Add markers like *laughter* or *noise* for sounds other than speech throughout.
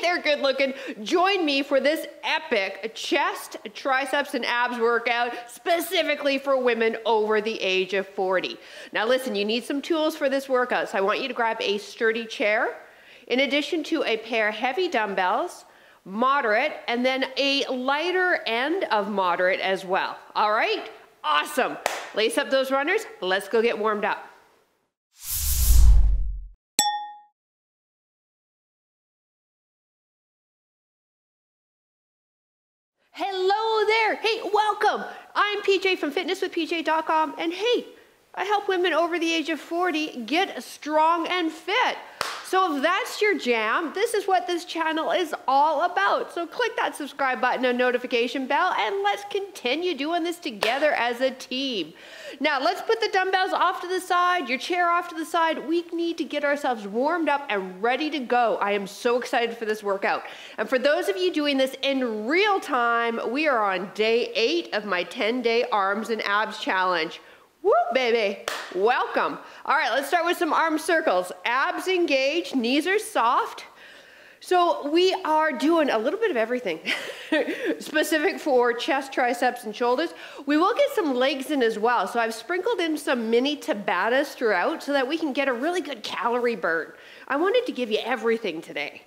there, good looking. Join me for this epic chest, triceps, and abs workout specifically for women over the age of 40. Now, listen, you need some tools for this workout, so I want you to grab a sturdy chair, in addition to a pair of heavy dumbbells, moderate, and then a lighter end of moderate as well. All right? Awesome. Lace up those runners. Let's go get warmed up. Hey, welcome. I'm PJ from fitnesswithpj.com and hey, I help women over the age of 40 get strong and fit. So if that's your jam, this is what this channel is all about. So click that subscribe button and notification bell and let's continue doing this together as a team. Now let's put the dumbbells off to the side, your chair off to the side. We need to get ourselves warmed up and ready to go. I am so excited for this workout. And for those of you doing this in real time, we are on day eight of my 10 day arms and abs challenge. Woo, baby. Welcome. All right, let's start with some arm circles. Abs engaged, knees are soft. So we are doing a little bit of everything *laughs* specific for chest, triceps, and shoulders. We will get some legs in as well. So I've sprinkled in some mini Tabatas throughout so that we can get a really good calorie burn. I wanted to give you everything today.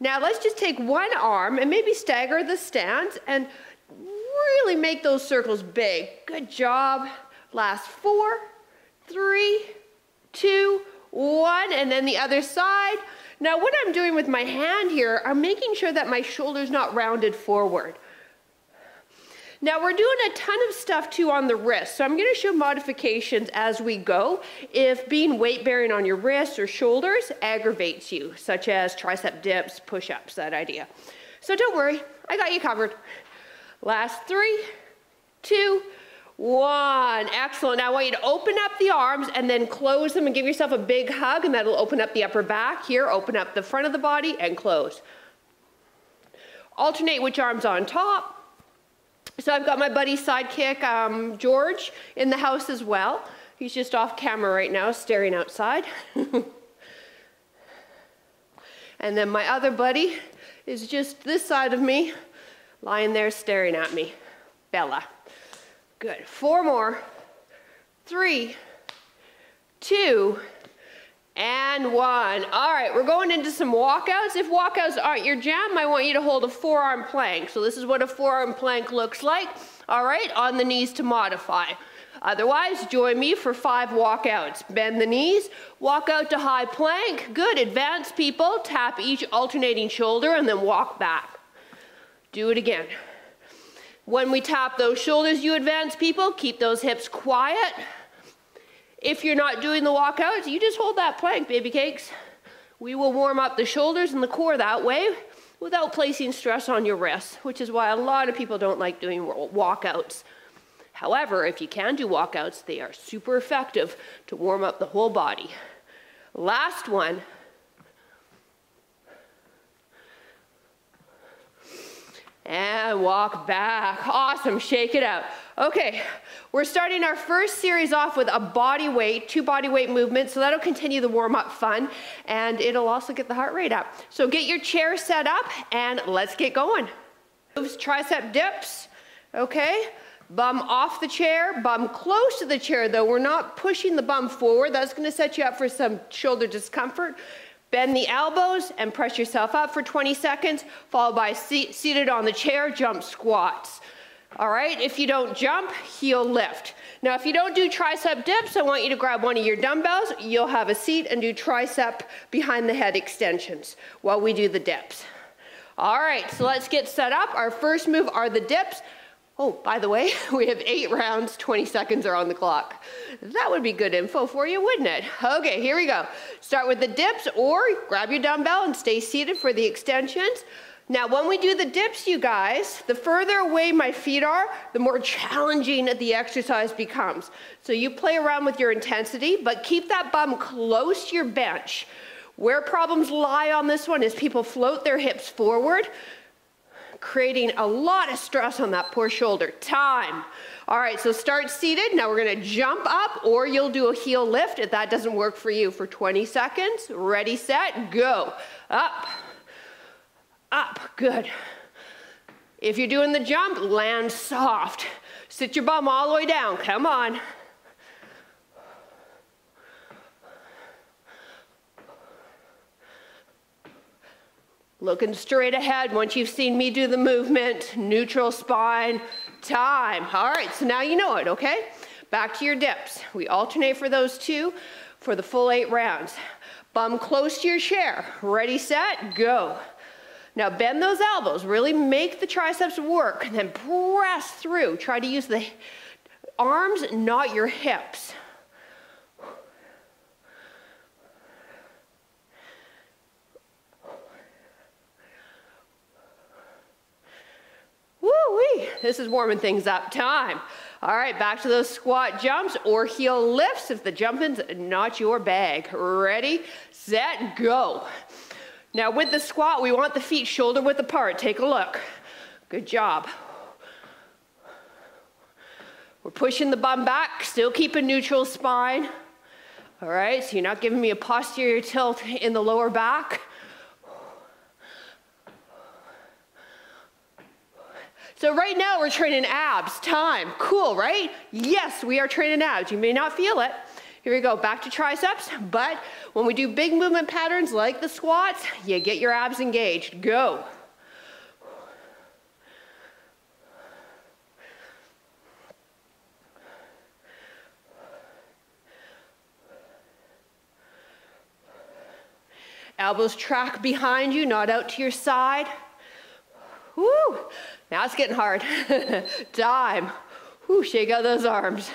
Now let's just take one arm and maybe stagger the stance and really make those circles big. Good job. Last four, three, two, one, and then the other side. Now what I'm doing with my hand here, I'm making sure that my shoulder's not rounded forward. Now we're doing a ton of stuff too on the wrist, so I'm gonna show modifications as we go if being weight bearing on your wrists or shoulders aggravates you, such as tricep dips, push-ups, that idea. So don't worry, I got you covered. Last three, two, one. Excellent. Now I want you to open up the arms and then close them and give yourself a big hug and that'll open up the upper back. Here, open up the front of the body and close. Alternate which arm's on top. So I've got my buddy sidekick, um, George, in the house as well. He's just off camera right now, staring outside. *laughs* and then my other buddy is just this side of me, lying there staring at me. Bella. Good. Four more. Three, two, and one. All right, we're going into some walkouts. If walkouts aren't your jam, I want you to hold a forearm plank. So this is what a forearm plank looks like. All right, on the knees to modify. Otherwise, join me for five walkouts. Bend the knees, walk out to high plank. Good, advance people. Tap each alternating shoulder and then walk back. Do it again. When we tap those shoulders, you advance people, keep those hips quiet. If you're not doing the walkouts, you just hold that plank, baby cakes. We will warm up the shoulders and the core that way without placing stress on your wrists, which is why a lot of people don't like doing walkouts. However, if you can do walkouts, they are super effective to warm up the whole body. Last one, and walk back. Awesome, shake it out. Okay, we're starting our first series off with a body weight, two body weight movements, so that'll continue the warm up fun, and it'll also get the heart rate up. So get your chair set up, and let's get going. Moves, tricep dips, okay? Bum off the chair, bum close to the chair though. We're not pushing the bum forward. That's gonna set you up for some shoulder discomfort. Bend the elbows and press yourself up for 20 seconds, followed by seated on the chair, jump squats. All right, if you don't jump, heel lift. Now, if you don't do tricep dips, I want you to grab one of your dumbbells. You'll have a seat and do tricep behind the head extensions while we do the dips. All right, so let's get set up. Our first move are the dips. Oh, by the way, *laughs* we have eight rounds, 20 seconds are on the clock. That would be good info for you, wouldn't it? Okay, here we go. Start with the dips or grab your dumbbell and stay seated for the extensions. Now, when we do the dips, you guys, the further away my feet are, the more challenging the exercise becomes. So you play around with your intensity, but keep that bum close to your bench. Where problems lie on this one is people float their hips forward, creating a lot of stress on that poor shoulder. Time. All right, so start seated. Now we're gonna jump up or you'll do a heel lift if that doesn't work for you for 20 seconds. Ready, set, go. up, up, good. If you're doing the jump, land soft. Sit your bum all the way down, come on. Looking straight ahead once you've seen me do the movement, neutral spine, time. All right, so now you know it, okay? Back to your dips. We alternate for those two for the full eight rounds. Bum close to your chair. Ready, set, go. Now bend those elbows, really make the triceps work, and then press through. Try to use the arms, not your hips. This is warming things up. Time. All right, back to those squat jumps or heel lifts if the jumping's not your bag. Ready, set, go. Now with the squat, we want the feet shoulder width apart. Take a look. Good job. We're pushing the bum back, still keep a neutral spine. All right, so you're not giving me a posterior tilt in the lower back. So right now we're training abs, time, cool, right? Yes, we are training abs. You may not feel it. Here we go, back to triceps, but when we do big movement patterns like the squats, you get your abs engaged. Go. Elbows track behind you, not out to your side. Woo! Now it's getting hard. *laughs* Time. Whoo, shake out those arms.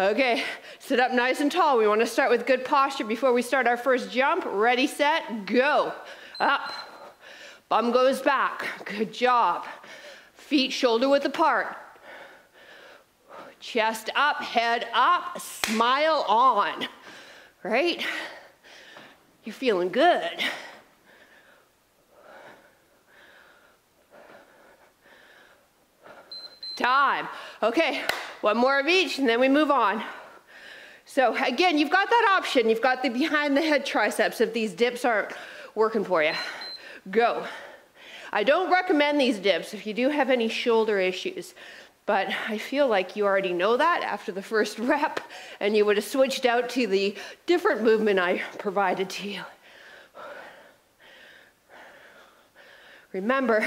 Okay, sit up nice and tall. We want to start with good posture before we start our first jump. Ready, set, go. Up. Bum goes back. Good job. Feet shoulder width apart. Chest up, head up, smile on. Right? You're feeling good. Time. Okay, one more of each and then we move on. So again, you've got that option. You've got the behind the head triceps if these dips aren't working for you. Go. I don't recommend these dips if you do have any shoulder issues, but I feel like you already know that after the first *laughs* rep and you would have switched out to the different movement I provided to you. Remember,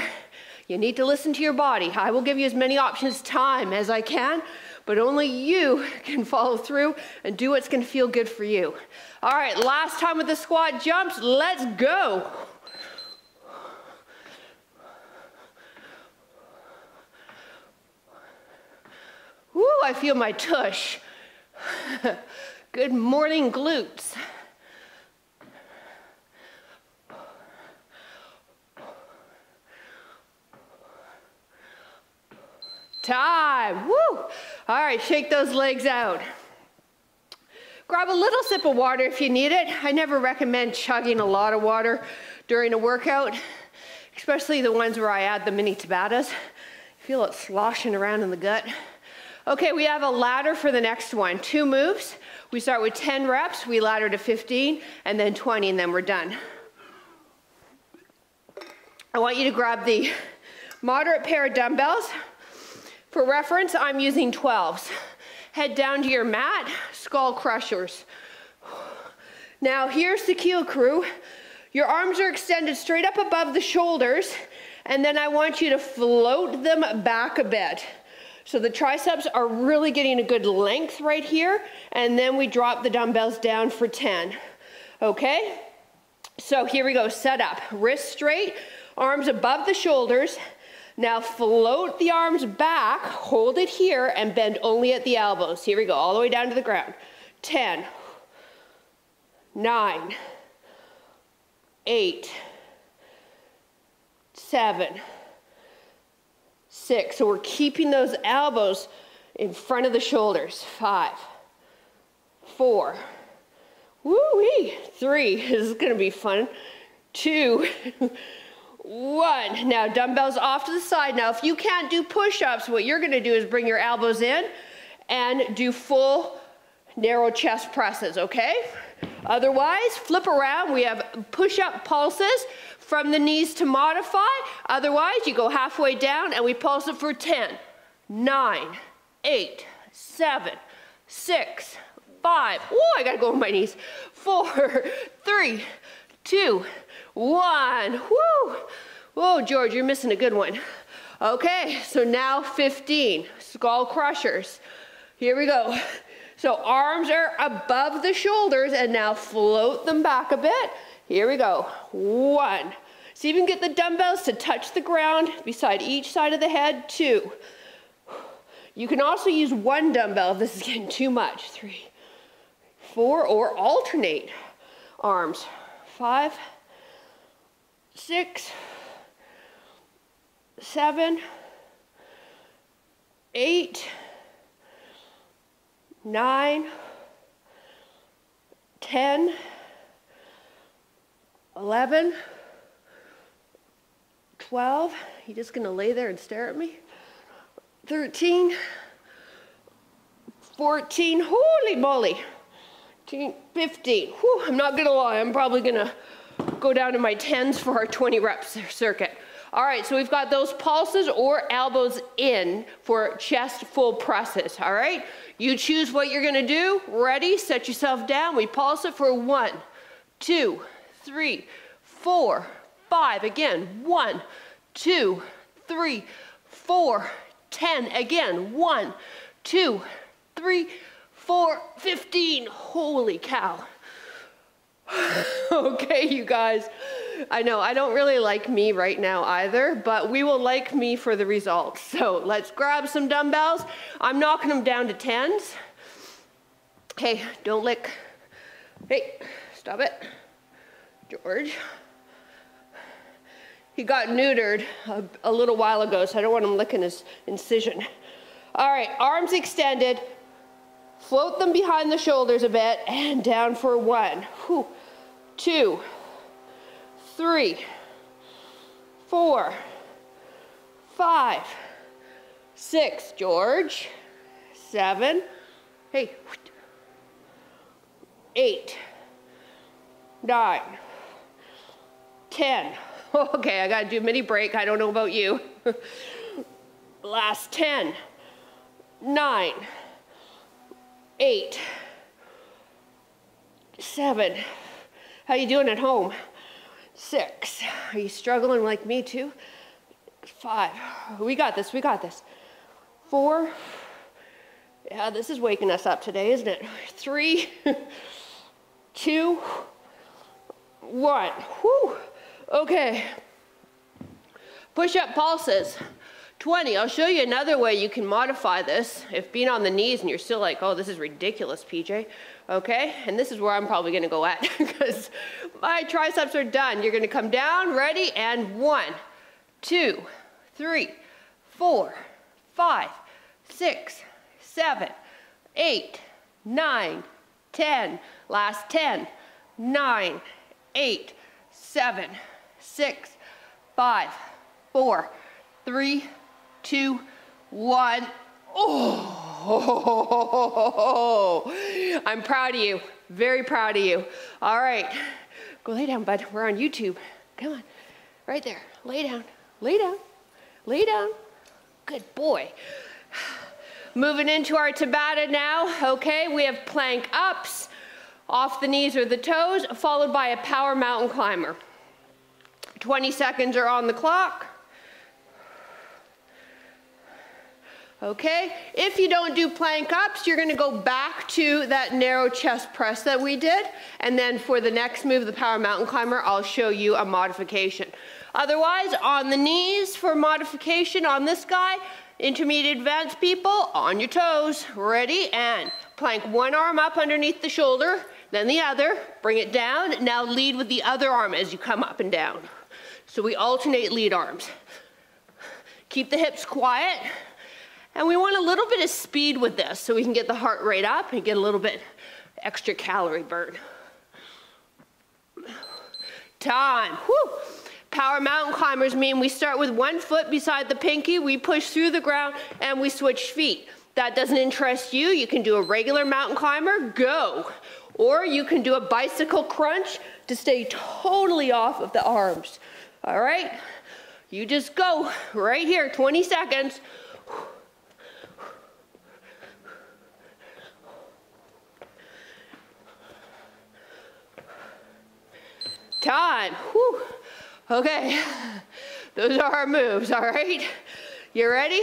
you need to listen to your body. I will give you as many options time as I can, but only you *laughs* can follow through and do what's gonna feel good for you. All right, last time with the squat jumps, let's go. Woo, I feel my tush. *laughs* Good morning, glutes. Time. Woo! All right, shake those legs out. Grab a little sip of water if you need it. I never recommend chugging a lot of water during a workout, especially the ones where I add the mini Tabatas. Feel it sloshing around in the gut. Okay, we have a ladder for the next one. Two moves. We start with 10 reps, we ladder to 15, and then 20, and then we're done. I want you to grab the moderate pair of dumbbells. For reference, I'm using 12s. Head down to your mat, skull crushers. Now here's the keel crew. Your arms are extended straight up above the shoulders, and then I want you to float them back a bit. So the triceps are really getting a good length right here, and then we drop the dumbbells down for 10. Okay? So here we go, set up. Wrists straight, arms above the shoulders, now float the arms back, hold it here, and bend only at the elbows. Here we go, all the way down to the ground. 10, 9, 8, 7, 6. So we're keeping those elbows in front of the shoulders. 5, 4, woo-wee, 3. *laughs* This is going to be fun. 2, one. Now dumbbells off to the side. Now if you can't do push-ups, what you're gonna do is bring your elbows in and do full narrow chest presses, okay? Otherwise, flip around. We have push-up pulses from the knees to modify. Otherwise, you go halfway down and we pulse it for 10, 9, 8, 7, 6, 5. Oh, I gotta go on my knees. 4, *laughs* 3, 2, 1. Woo! Whoa, George, you're missing a good one. Okay, so now 15, skull crushers. Here we go. So arms are above the shoulders and now float them back a bit. Here we go. One. See if you can get the dumbbells to touch the ground beside each side of the head. Two. You can also use one dumbbell if this is getting too much. Three, four, or alternate arms. Five, six, seven, eight, nine, ten, eleven, twelve. You just gonna lay there and stare at me? 13, 14, holy moly, 15. Whew, I'm not gonna lie, I'm probably gonna go down to my 10s for our 20 reps circuit. All right, so we've got those pulses or elbows in for chest full presses, all right? You choose what you're gonna do. Ready, set yourself down. We pulse it for one, two, three, four, five. Again, one, two, three, four, 10. Again, one, two, three, four, 15. Holy cow. *laughs* okay, you guys. I know I don't really like me right now either, but we will like me for the results. So let's grab some dumbbells. I'm knocking them down to 10s. Hey, don't lick. Hey, stop it. George. He got neutered a, a little while ago, so I don't want him licking his incision. All right, arms extended. Float them behind the shoulders a bit and down for one, Whew. Two, three, four, five, six, George, seven, hey, eight, nine, ten. *laughs* Okay, I gotta do a mini break. I don't know about you. *laughs* Last 10, 9, 8, 7. How you doing at home? 6. Are you struggling like me too? 5. We got this, we got this. 4. Yeah, this is waking us up today, isn't it? 3, *laughs* 2, 1. Whew. Okay. Push-up pulses. 20. I'll show you another way you can modify this if being on the knees and you're still like, oh, this is ridiculous, PJ. Okay? And this is where I'm probably gonna go at *laughs* because my triceps are done. You're gonna come down, ready, and one, two, three, four, five, six, seven, eight, nine, ten. Last ten, nine, eight, seven, six, five, four, three, two, one. Oh, *laughs* I'm proud of you. Very proud of you. All right. Go lay down, bud. We're on YouTube. Come on. Right there. Lay down. Lay down. Lay down. Good boy. Moving into our Tabata now. Okay, we have plank ups off the knees or the toes, followed by a power mountain climber. 20 seconds are on the clock. Okay, if you don't do plank ups, you're gonna go back to that narrow chest press that we did. And then for the next move, the power mountain climber, I'll show you a modification. Otherwise, on the knees for modification on this guy, intermediate advanced people, on your toes, ready, and plank one arm up underneath the shoulder, then the other, bring it down. Now lead with the other arm as you come up and down. So we alternate lead arms. Keep the hips quiet. And we want a little bit of speed with this so we can get the heart rate up and get a little bit extra calorie burn. Time. Whew. Power mountain climbers mean we start with one foot beside the pinky, we push through the ground, and we switch feet. That doesn't interest you, you can do a regular mountain climber, go. Or you can do a bicycle crunch to stay totally off of the arms. All right? You just go right here, 20 seconds. Time. Whew. Okay, those are our moves, all right? You ready?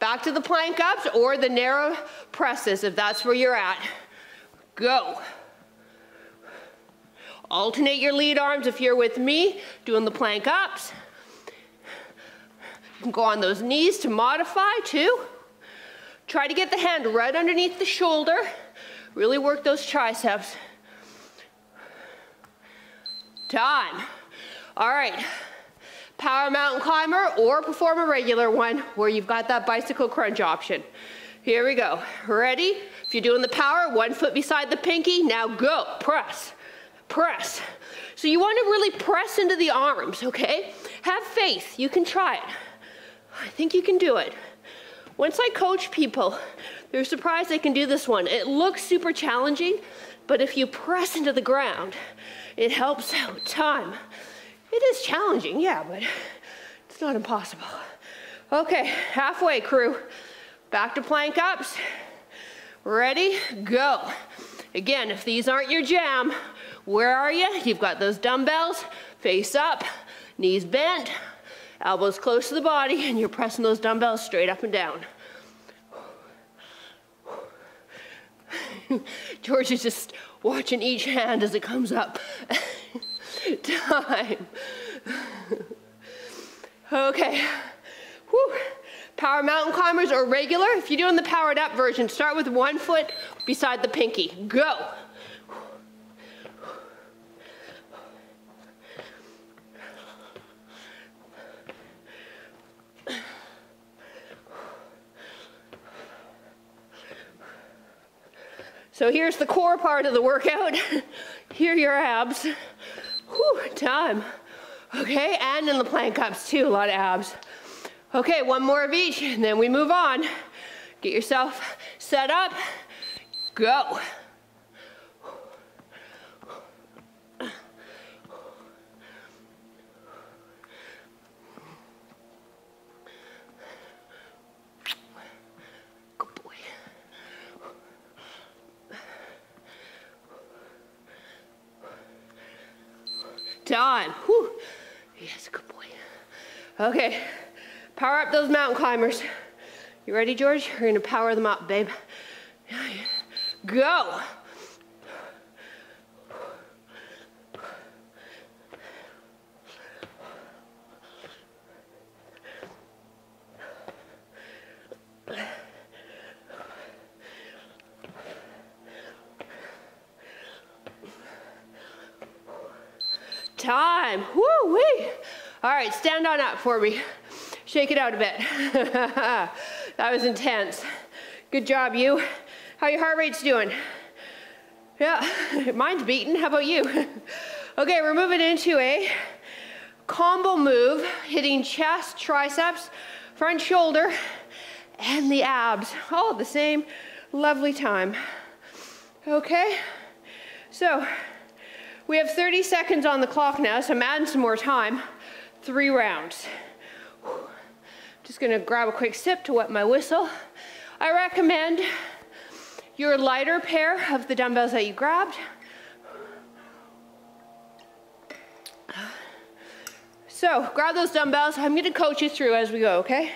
Back to the plank ups or the narrow presses if that's where you're at. Go. Alternate your lead arms if you're with me, doing the plank ups. You can go on those knees to modify too. Try to get the hand right underneath the shoulder. Really work those triceps. Time. All right. Power mountain climber or perform a regular one where you've got that bicycle crunch option. Here we go. Ready? If you're doing the power, one foot beside the pinky, now go. Press, press. So you want to really press into the arms, okay? Have faith. You can try it. I think you can do it. Once I coach people, they're surprised they can do this one. It looks super challenging, but if you press into the ground, it helps out time. It is challenging, yeah, but it's not impossible. Okay, halfway, crew. Back to plank ups. Ready? Go. Again, if these aren't your jam, where are you? You've got those dumbbells, face up, knees bent, elbows close to the body, and you're pressing those dumbbells straight up and down. *laughs* George is just watching each hand as it comes up. Time. okay. Whew. Power mountain climbers or regular. If you're doing the powered up version, start with one foot beside the pinky. Go. So here's the core part of the workout. *laughs* Here are your abs. Whew, time. Okay, and in the plank ups too, a lot of abs. Okay, one more of each, and then we move on. Get yourself set up. Go. Time. Whew. Yes, good boy. Okay, power up those mountain climbers. You ready, George? You're gonna power them up, babe. Go. time. Woo wee. All right, for me. Shake it out a bit. *laughs* that was intense. Good job, you. How your heart rate's doing? Yeah, *laughs* mine's beating. How about you? *laughs* okay, we're moving into a combo move, hitting chest, triceps, front shoulder, and the abs, all at the same lovely time. Okay, so we have 30 seconds on the clock now, so I'm adding some more time. Three rounds. Just gonna grab a quick sip to wet my whistle. I recommend your lighter pair of the dumbbells that you grabbed. So grab those dumbbells. I'm gonna coach you through as we go, okay?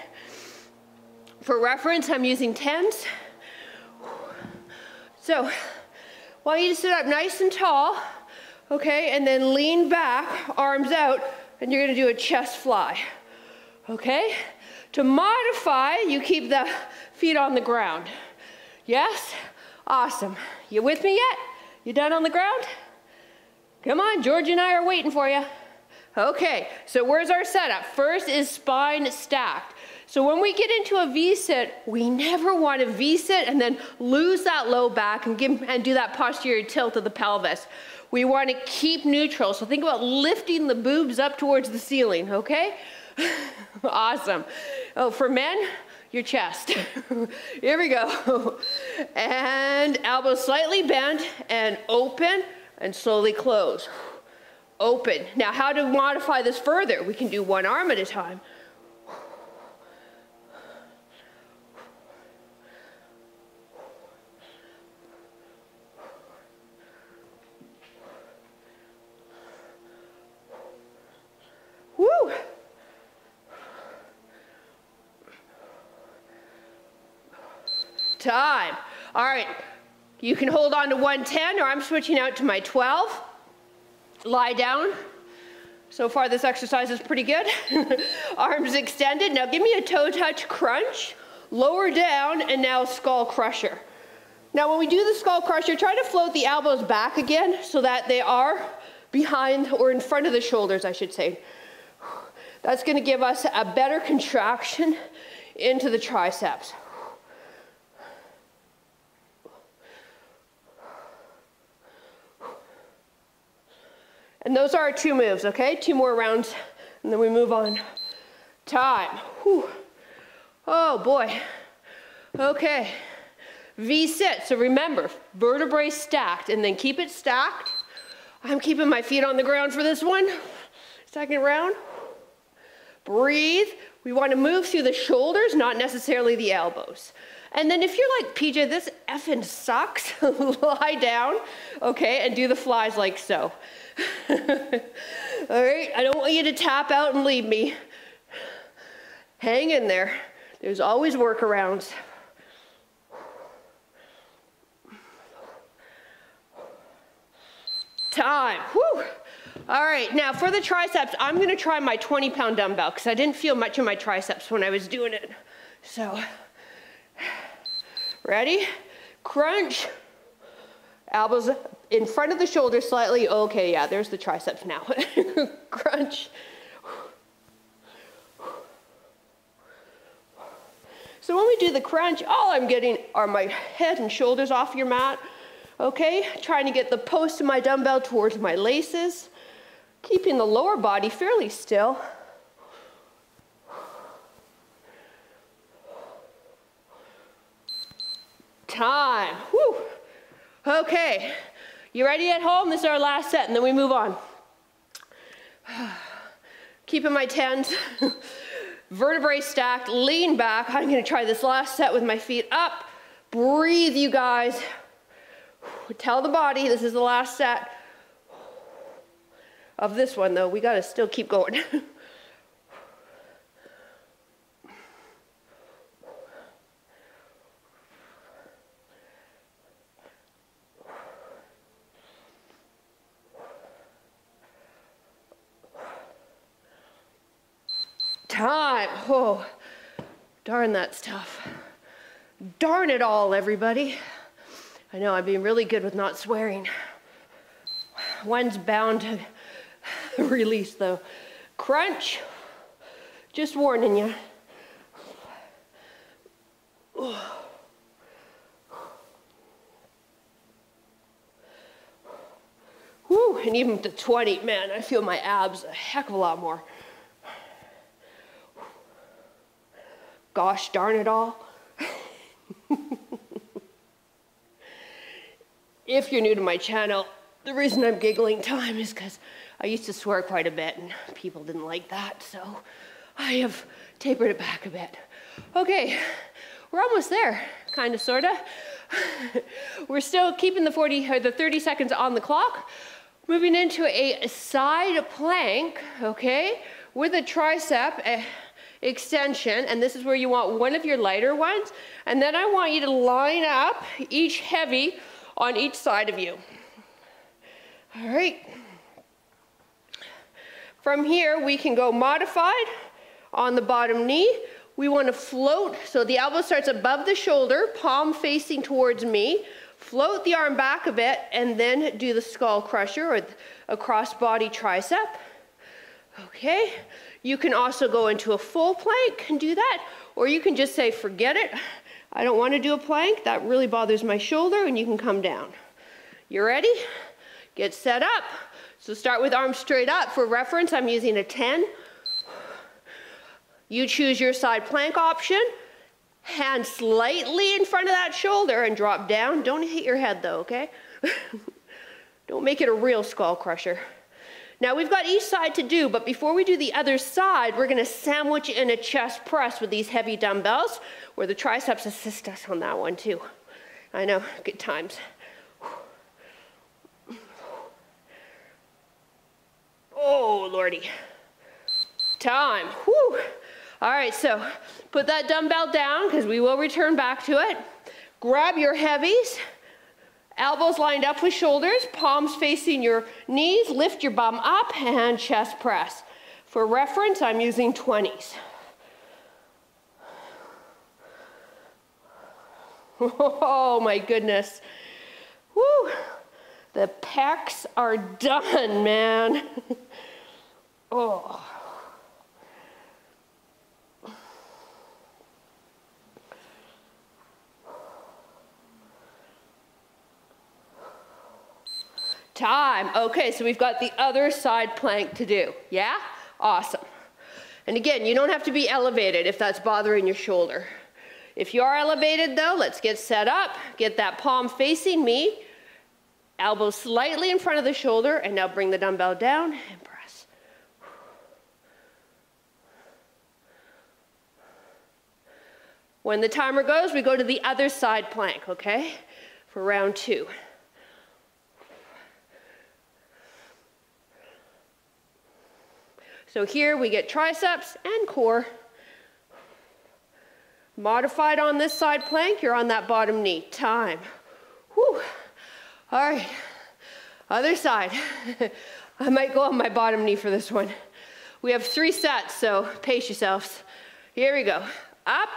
For reference, I'm using 10s. So, want you to sit up nice and tall okay? And then lean back, arms out, and you're gonna do a chest fly, okay? To modify, you keep the feet on the ground. Yes? Awesome. You with me yet? You done on the ground? Come on, George and I are waiting for you. Okay, so where's our setup? First is spine stacked. So when we get into a V-sit, we never want to V-sit and then lose that low back and, give, and do that posterior tilt of the pelvis. We want to keep neutral. So think about lifting the boobs up towards the ceiling, okay? *laughs* awesome. Oh, for men, your chest. *laughs* Here we go. And elbows slightly bent and open and slowly close. Open. Now, how to modify this further? We can do one arm at a time. Woo! Time. All right. You can hold on to 110 or I'm switching out to my 12. Lie down. So far this exercise is pretty good. *laughs* Arms extended. Now give me a toe touch crunch. Lower down and now skull crusher. Now when we do the skull crusher, try to float the elbows back again so that they are behind or in front of the shoulders, I should say. That's gonna give us a better contraction into the triceps. And those are our two moves, okay? Two more rounds, and then we move on. Time. Whew. Oh boy. Okay. V sit. So remember, vertebrae stacked, and then keep it stacked. I'm keeping my feet on the ground for this one. Second round. Breathe. We want to move through the shoulders, not necessarily the elbows. And then if you're like, PJ, this effing sucks, *laughs* lie down, okay, and do the flies like so. *laughs* All right, I don't want you to tap out and leave me. Hang in there. There's always workarounds. Time. Whew. All right, now for the triceps, I'm gonna try my 20 pound dumbbell because I didn't feel much in my triceps when I was doing it. So, ready? Crunch. Elbows in front of the shoulder slightly. Okay, yeah, there's the triceps now. *laughs* Crunch. So when we do the crunch, all I'm getting are my head and shoulders off your mat. Okay, trying to get the post of my dumbbell towards my laces, keeping the lower body fairly still. Time. Whew. Okay, you ready at home? This is our last set, and then we move on. *sighs* Keeping my tens, *laughs* vertebrae stacked, lean back. I'm gonna try this last set with my feet up. Breathe, you guys. *sighs* Tell the body this is the last set of this one, though. We gotta still keep going. *laughs* time. Oh, darn, that's tough. Darn it all, everybody. I know I've been really good with not swearing. One's bound to release, though. Crunch. Just warning you. Whew, and even to 20, man, I feel my abs a heck of a lot more. Gosh darn it all. *laughs* if you're new to my channel, the reason I'm giggling time is because I used to swear quite a bit and people didn't like that, so I have tapered it back a bit. Okay, we're almost there, kind of, sort of. *laughs* we're still keeping the 40 or the 30 seconds on the clock. Moving into a side plank, okay, with a tricep. Uh, extension, and this is where you want one of your lighter ones, and then I want you to line up each heavy on each side of you. All right. From here, we can go modified on the bottom knee. We want to float, so the elbow starts above the shoulder, palm facing towards me. Float the arm back a bit, and then do the skull crusher or a cross body tricep. Okay, you can also go into a full plank and do that, or you can just say, forget it. I don't want to do a plank. That really bothers my shoulder, and you can come down. You ready? Get set up. So start with arms straight up. For reference, I'm using a 10. You choose your side plank option. Hand slightly in front of that shoulder and drop down. Don't hit your head though, okay? *laughs* Don't make it a real skull crusher. Now we've got each side to do, but before we do the other side, we're gonna sandwich in a chest press with these heavy dumbbells, where the triceps assist us on that one too. I know, good times. Oh, Lordy. Time. Whew. All right, so put that dumbbell down because we will return back to it. Grab your heavies. Elbows lined up with shoulders, palms facing your knees, lift your bum up, and chest press. For reference, I'm using 20s. *laughs* Oh my goodness. Woo! The pecs are done, man. *laughs* oh. Time. Okay, so we've got the other side plank to do. Yeah? Awesome. And again, you don't have to be elevated if that's bothering your shoulder. If you are elevated though, let's get set up. Get that palm facing me. Elbow slightly in front of the shoulder, and now bring the dumbbell down and press. When the timer goes, we go to the other side plank, okay? For round two. So here we get triceps and core. Modified on this side plank, you're on that bottom knee. Time. Whew. All right. Other side. *laughs* I might go on my bottom knee for this one. We have three sets, so pace yourselves. Here we go. Up,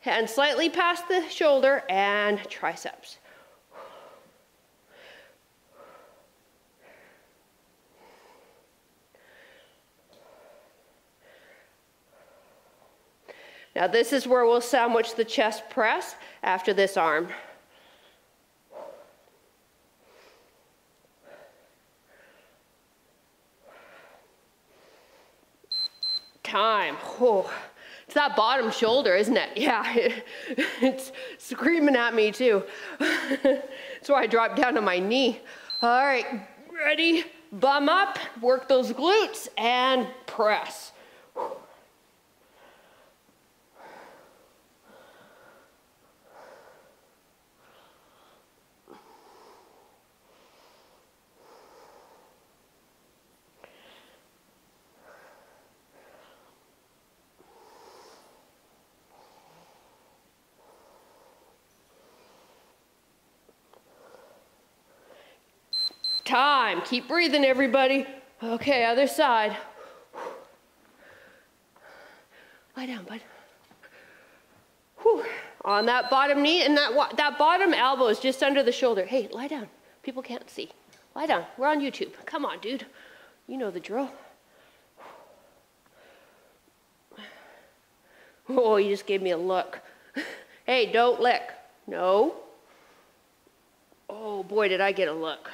hand slightly past the shoulder, and triceps. Now this is where we'll sandwich the chest press after this arm. Time. Oh, it's that bottom shoulder, isn't it? *laughs* Yeah, it's screaming at me too. *laughs* That's why I dropped down to my knee. All right, ready? Bum up, work those glutes, and press. Keep breathing, everybody. Okay, other side. Lie down, bud. Whew. On that bottom knee, and that, that bottom elbow is just under the shoulder. Hey, lie down. People can't see. Lie down. We're on YouTube. Come on, dude. You know the drill. Oh, you just gave me a look. *laughs* hey, don't lick. No. Oh, boy, did I get a look.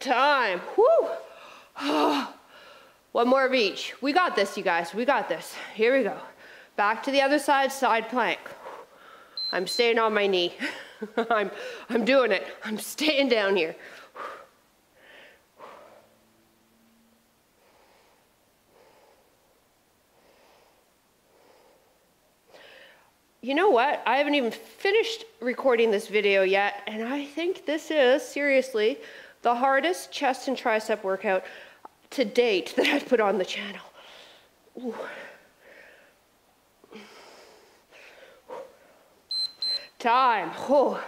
Time. Whew. *sighs* One more of each. We got this, you guys. We got this. Here we go. Back to the other side, side plank. I'm staying on my knee. *laughs* I'm, I'm doing it. I'm staying down here. You know what? I haven't even finished recording this video yet, and I think this is, seriously, the hardest chest and tricep workout to date that I've put on the channel. Ooh. Time. Oh.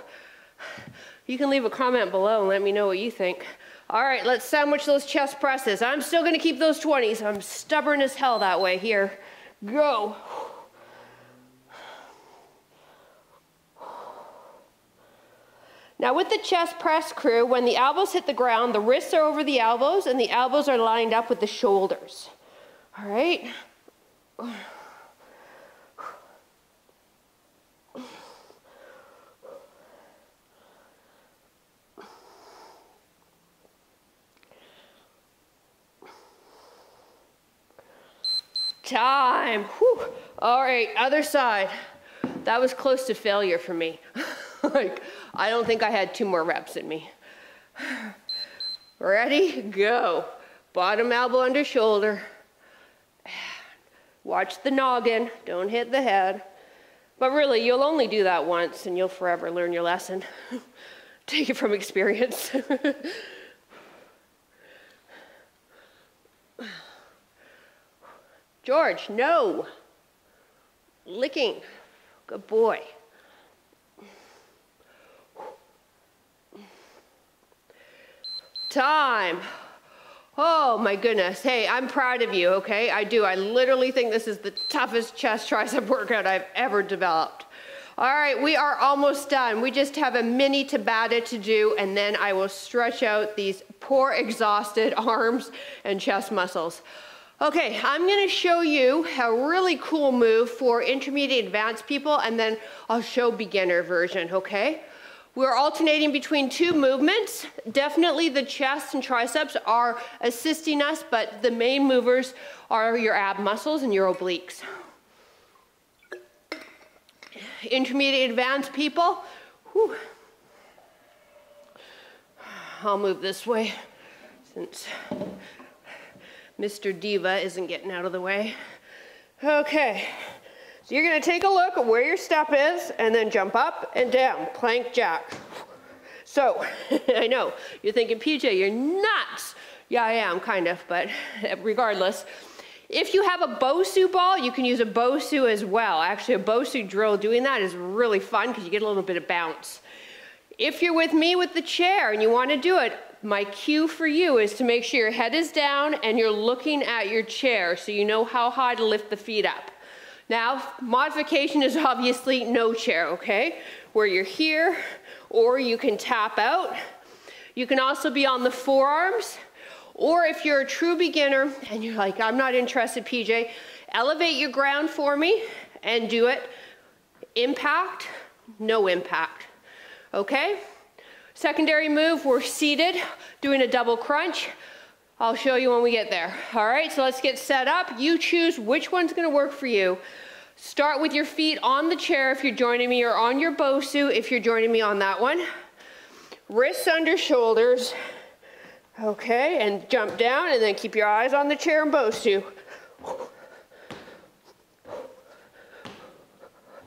You can leave a comment below and let me know what you think. All right, let's sandwich those chest presses. I'm still gonna keep those 20s. I'm stubborn as hell that way. Here, go. Now with the chest press crew, when the elbows hit the ground, the wrists are over the elbows and the elbows are lined up with the shoulders. All right. Time. Whew. All right, other side. That was close to failure for me. *laughs* like, I don't think I had two more reps in me. *sighs* Ready? Go. Bottom elbow under shoulder. Watch the noggin. Don't hit the head. But really, you'll only do that once and you'll forever learn your lesson. *laughs* Take it from experience. *laughs* George, no. Licking. Good boy. Time. Oh my goodness. Hey, I'm proud of you, okay? I do. I literally think this is the toughest chest tricep workout I've ever developed. All right, we are almost done. We just have a mini Tabata to do, and then I will stretch out these poor exhausted *laughs* arms and chest muscles. Okay, I'm gonna show you a really cool move for intermediate advanced people, and then I'll show beginner version, okay? We're alternating between two movements. Definitely the chest and triceps are assisting us, but the main movers are your ab muscles and your obliques. Intermediate advanced people, whew. I'll move this way since Mr. Diva isn't getting out of the way. Okay. You're gonna take a look at where your step is and then jump up and down, plank jack. So, *laughs* I know, you're thinking, PJ, you're nuts. Yeah, I am, kind of, but *laughs* regardless. If you have a Bosu ball, you can use a Bosu as well. Actually, a Bosu drill doing that is really fun because you get a little bit of bounce. If you're with me with the chair and you want to do it, my cue for you is to make sure your head is down and you're looking at your chair so you know how high to lift the feet up. Now, modification is obviously no chair, okay? Where you're here, or you can tap out. You can also be on the forearms, or if you're a true beginner and you're like, I'm not interested, PJ, elevate your ground for me and do it. Impact, no impact, okay? Secondary move, we're seated, doing a double crunch. I'll show you when we get there. All right, so let's get set up. You choose which one's gonna work for you. Start with your feet on the chair if you're joining me or on your Bosu if you're joining me on that one. Wrists under shoulders. Okay, and jump down and then keep your eyes on the chair and Bosu.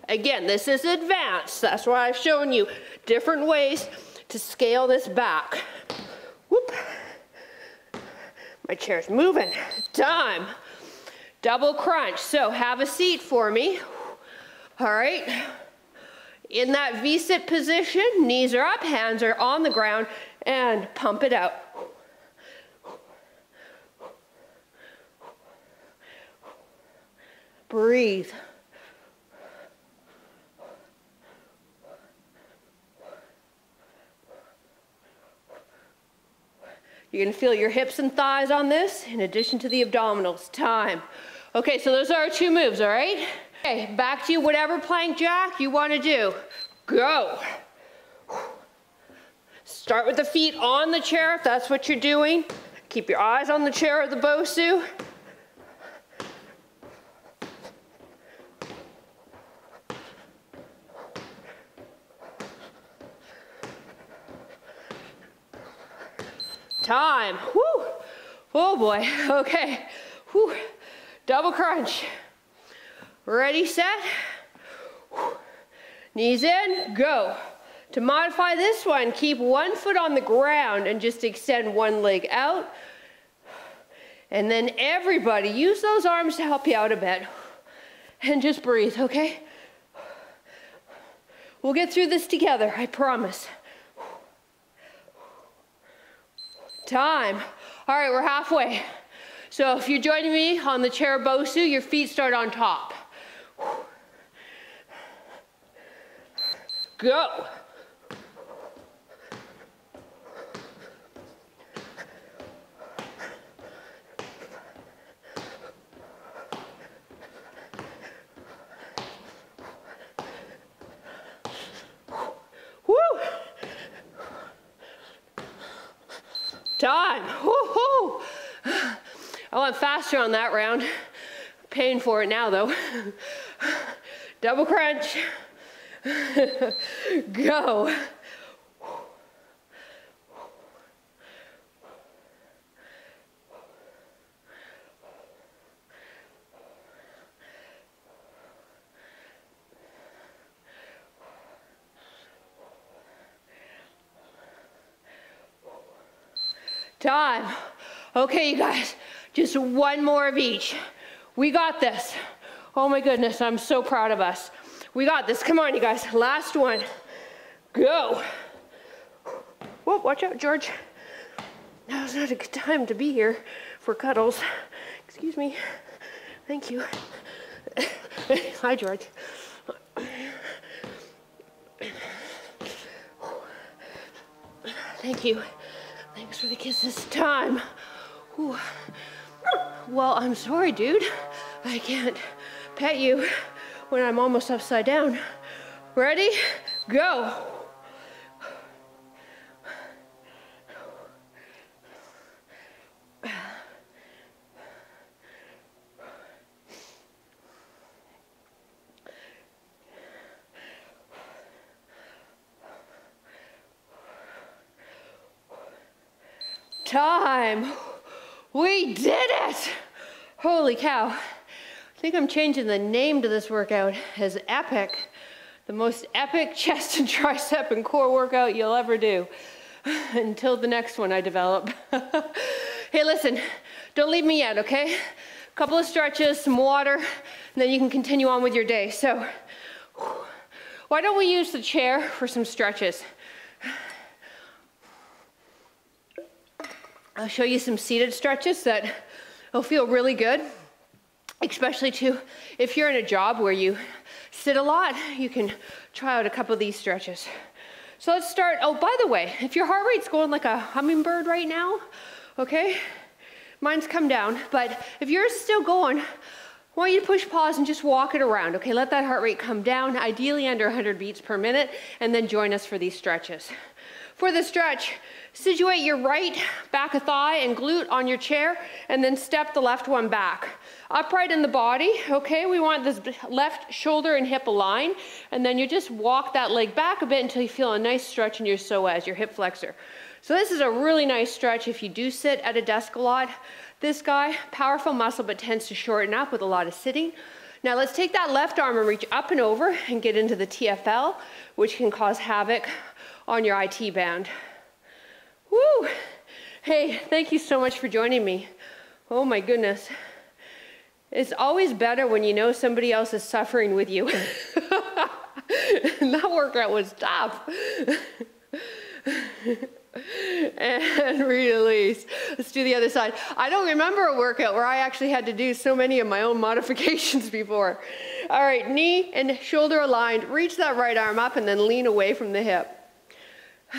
Again, this is advanced. That's why I've shown you different ways to scale this back. My chair's moving. Time. Double crunch. So have a seat for me. All right. In that V-sit position, knees are up, hands are on the ground, and pump it out. Breathe. You're gonna feel your hips and thighs on this in addition to the abdominals. Time. Okay, so those are our two moves, all right? Okay, back to you, whatever plank jack you wanna do. Go. Start with the feet on the chair if that's what you're doing. Keep your eyes on the chair or the Bosu. Time. Woo. Oh boy. *laughs* Okay. Double crunch. Ready, set. Knees in, go. To modify this one, keep one foot on the ground and just extend one leg out. And then everybody, use those arms to help you out a bit. And just breathe, okay? We'll get through this together, I promise. Time. All right, we're halfway. So if you're joining me on the chair Bosu, your feet start on top. Go. Time. Woo-hoo. I went faster on that round. Paying for it now though. Double crunch. *laughs* Go. Time. Okay, you guys, just one more of each. We got this. Oh my goodness, I'm so proud of us. We got this. Come on, you guys. Last one. Go. Whoa, watch out, George. Now's not a good time to be here for cuddles. Excuse me. Thank you. *laughs* Hi, George. Thank you. For the kisses. Time. Ooh. Well, I'm sorry, dude. I can't pet you when I'm almost upside down. Ready? Go. Time. We did it! Holy cow. I think I'm changing the name to this workout as Epic, the most epic *laughs* chest and tricep and core workout you'll ever do. *sighs* Until the next one I develop. *laughs* hey, listen, don't leave me yet, okay? A couple of stretches, some water, and then you can continue on with your day. So, why don't we use the chair for some stretches? I'll show you some seated stretches that will feel really good, especially too if you're in a job where you sit a lot, you can try out a couple of these stretches. So let's start. Oh, by the way, if your heart rate's going like a hummingbird right now, okay, mine's come down, but if yours is still going, I want you to push pause and just walk it around, okay? Let that heart rate come down, ideally under 100 beats per minute, and then join us for these stretches. For the stretch, situate your right back of thigh and glute on your chair, and then step the left one back. Upright in the body, okay, we want this left shoulder and hip aligned, and then you just walk that leg back a bit until you feel a nice stretch in your psoas, your hip flexor. So this is a really nice stretch if you do sit at a desk a lot. This guy, powerful muscle, but tends to shorten up with a lot of sitting. Now let's take that left arm and reach up and over and get into the TFL, which can cause havoc on your IT band. Woo! Hey, thank you so much for joining me. Oh my goodness. It's always better when you know somebody else is suffering with you. *laughs* that workout was tough. *laughs* and release. Let's do the other side. I don't remember a workout where I actually had to do so many of my own *laughs* modifications before. All right, knee and shoulder aligned. Reach that right arm up and then lean away from the hip. *sighs*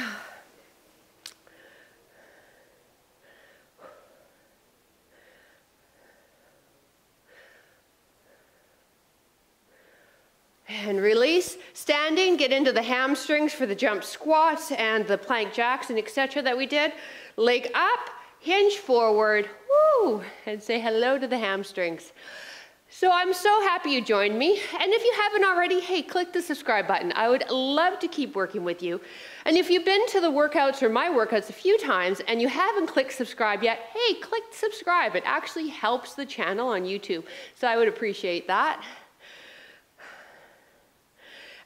and release. Standing, get into the hamstrings for the jump squats and the plank jacks and etc. that we did. Leg up, hinge forward, woo, and say hello to the hamstrings. So I'm so happy you joined me. And if you haven't already, hey, click the subscribe button. I would love to keep working with you. And if you've been to the workouts or my workouts a few times and you haven't clicked subscribe yet, hey, click subscribe. It actually helps the channel on YouTube. So I would appreciate that.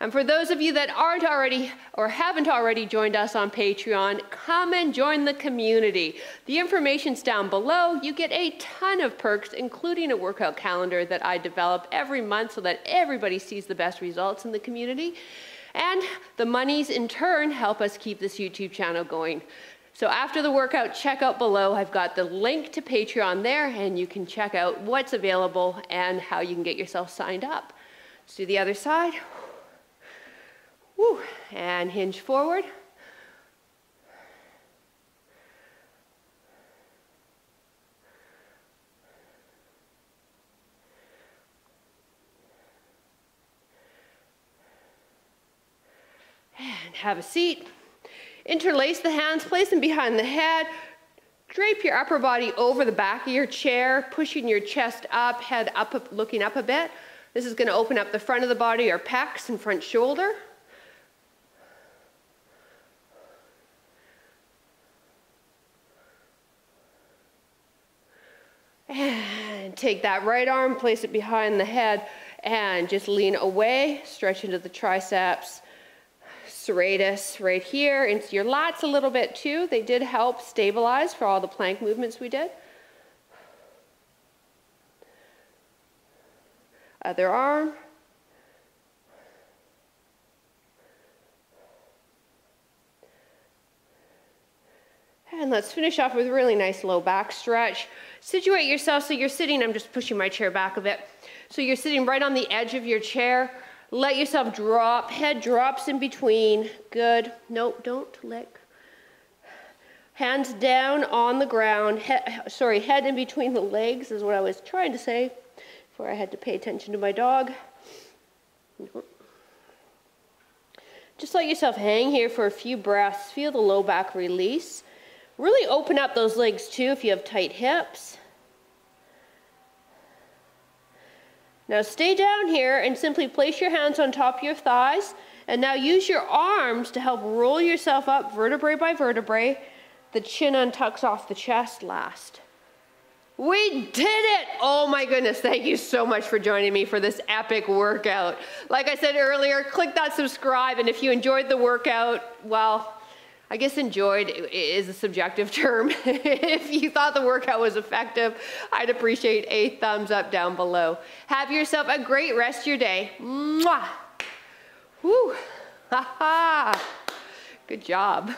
And for those of you that aren't already or haven't already joined us on Patreon, come and join the community. The information's down below. You get a ton of perks, including a workout calendar that I develop every month so that everybody sees the best results in the community. And the monies in turn help us keep this YouTube channel going. So after the workout, check out below. I've got the link to Patreon there, and you can check out what's available and how you can get yourself signed up. Let's do the other side. Woo, and hinge forward. And have a seat. Interlace the hands, place them behind the head. drape your upper body over the back of your chair, pushing your chest up, head up, looking up a bit. This is gonna open up the front of the body, your pecs and front shoulder. And take that right arm, place it behind the head, and just lean away, stretch into the triceps, serratus right here, into your lats a little bit too. They did help stabilize for all the plank movements we did. Other arm. And let's finish off with a really nice low back stretch. Situate yourself so you're sitting, I'm just pushing my chair back a bit. So you're sitting right on the edge of your chair. Let yourself drop, head drops in between. Good. Nope, don't lick. Hands down on the ground. He sorry, head in between the legs is what I was trying to say before I had to pay attention to my dog. Just let yourself hang here for a few breaths. Feel the low back release. Really open up those legs too if you have tight hips. Now stay down here and simply place your hands on top of your thighs. And now use your arms to help roll yourself up vertebrae by vertebrae. The chin untucks off the chest last. We did it! Oh my goodness, thank you so much for joining me for this epic workout. Like I said earlier, click that subscribe, and if you enjoyed the workout, well, I guess enjoyed is a subjective *laughs* term. if you thought the workout was effective, I'd appreciate a thumbs up down below. Have yourself a great rest of your day. Mwah! Woo! *laughs* Ha ha! Good job.